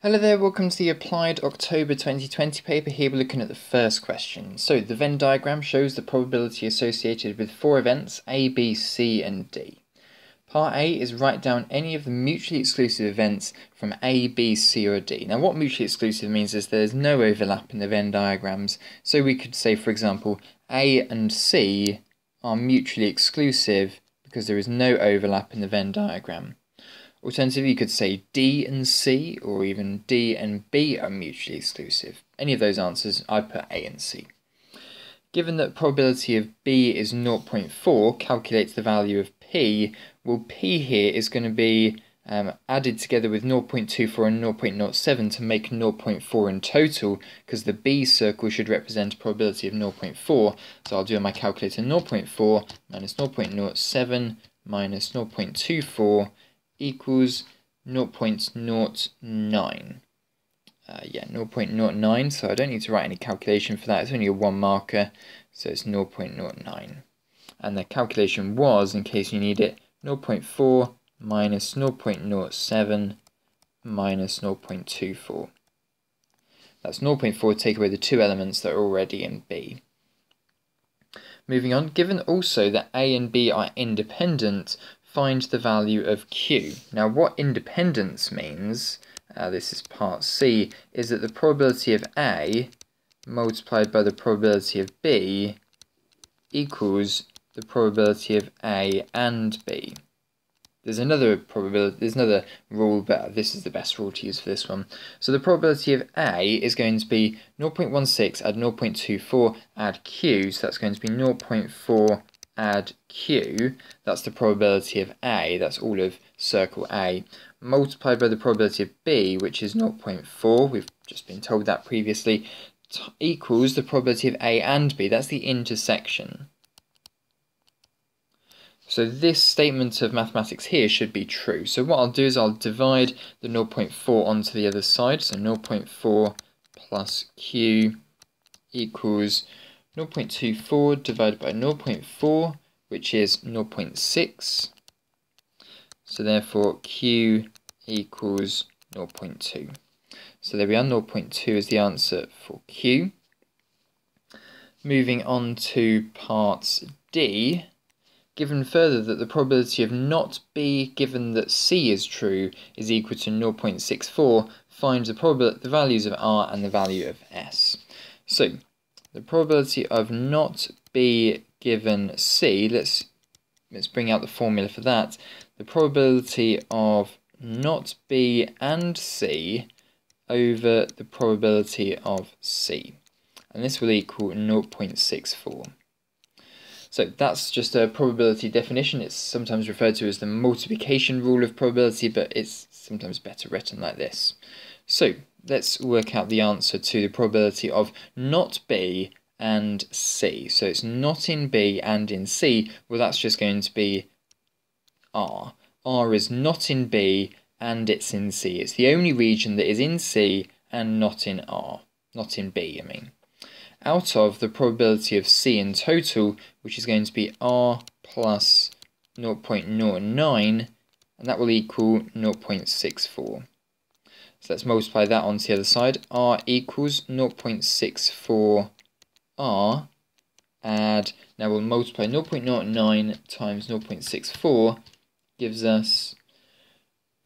Hello there, welcome to the Applied October 2020 paper. Here we're looking at the first question. So the Venn diagram shows the probability associated with four events A, B, C and D. Part A is write down any of the mutually exclusive events from A, B, C or D. Now what mutually exclusive means is there's no overlap in the Venn diagrams. So we could say for example A and C are mutually exclusive because there is no overlap in the Venn diagram. Alternatively, you could say D and C, or even D and B are mutually exclusive. Any of those answers, I'd put A and C. Given that probability of B is 0.4 calculates the value of P, well P here is going to be um, added together with 0.24 and 0.07 to make 0.4 in total, because the B circle should represent a probability of 0.4. So I'll do on my calculator 0.4 minus 0.07 minus 0.24 equals 0.09. Uh, yeah, 0.09, so I don't need to write any calculation for that. It's only a one marker, so it's 0.09. And the calculation was, in case you need it, 0.4 minus 0.07 minus 0.24. That's 0.4 take away the two elements that are already in B. Moving on, given also that A and B are independent, find the value of q. Now what independence means, uh, this is part C, is that the probability of A multiplied by the probability of B equals the probability of A and B. There's another probability, there's another rule, but this is the best rule to use for this one. So the probability of A is going to be 0.16 add 0.24 add Q, so that's going to be 0.4 add q, that's the probability of A, that's all of circle A, multiplied by the probability of B, which is 0.4, we've just been told that previously, equals the probability of A and B, that's the intersection. So this statement of mathematics here should be true. So what I'll do is I'll divide the 0.4 onto the other side, so 0.4 plus q equals 0.24 divided by 0.4, which is 0.6. So therefore Q equals 0.2. So there we are, 0.2 is the answer for Q. Moving on to part D, given further that the probability of not B given that C is true is equal to 0.64, find the, the values of R and the value of S. So the probability of not B given C, let's, let's bring out the formula for that. The probability of not B and C over the probability of C. And this will equal 0.64. So that's just a probability definition. It's sometimes referred to as the multiplication rule of probability, but it's sometimes better written like this. So let's work out the answer to the probability of not B and C. So it's not in B and in C. Well, that's just going to be R. R is not in B and it's in C. It's the only region that is in C and not in R. Not in B, I mean. Out of the probability of C in total, which is going to be R plus 0.09, and that will equal 0.64. So let's multiply that onto the other side. R equals 0.64 R, add, now we'll multiply 0.09 times 0.64 gives us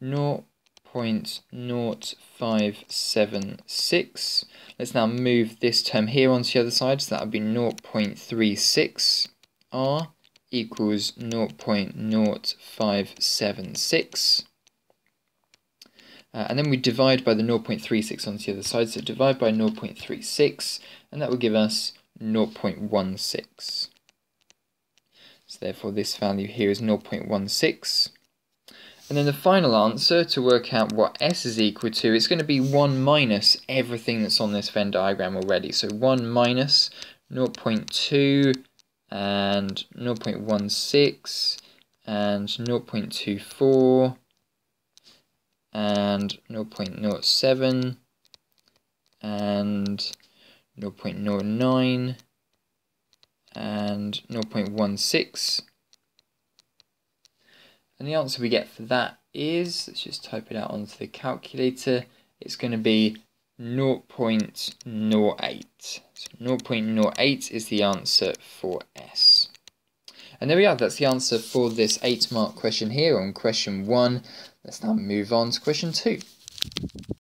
0.0576. Let's now move this term here onto the other side, so that would be 0.36 R equals 0.0576. Uh, and then we divide by the 0.36 on the other side, so divide by 0.36, and that will give us 0.16. So therefore this value here is 0.16. And then the final answer to work out what s is equal to, it's going to be 1 minus everything that's on this Venn diagram already. So 1 minus 0.2 and 0.16 and 0.24 and 0.07 and 0.09 and 0.16 and the answer we get for that is, let's just type it out onto the calculator, it's going to be 0.08. So 0.08 is the answer for S. And there we are, that's the answer for this 8 mark question here on question 1. Let's now move on to question 2.